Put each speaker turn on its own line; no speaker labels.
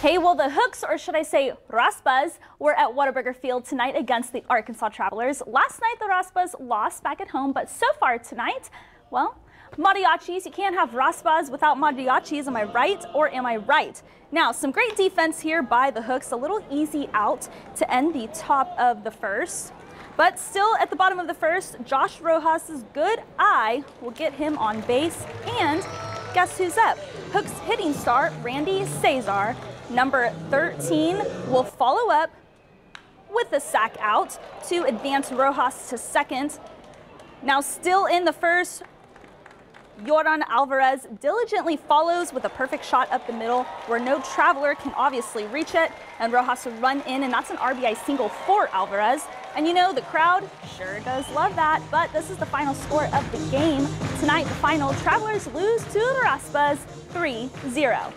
Hey, well, the Hooks, or should I say Raspas, were at Whataburger Field tonight against the Arkansas Travelers. Last night, the Raspas lost back at home, but so far tonight, well, mariachis. You can't have raspas without mariachis. Am I right or am I right? Now, some great defense here by the Hooks. A little easy out to end the top of the first. But still at the bottom of the first, Josh Rojas's good eye will get him on base. And guess who's up? Hooks hitting star Randy Cesar Number 13 will follow up with the sac out to advance Rojas to second. Now still in the first, Yordan Alvarez diligently follows with a perfect shot up the middle where no traveler can obviously reach it and Rojas will run in and that's an RBI single for Alvarez. And you know, the crowd sure does love that, but this is the final score of the game. Tonight, the final, Travelers lose to the Raspas 3-0.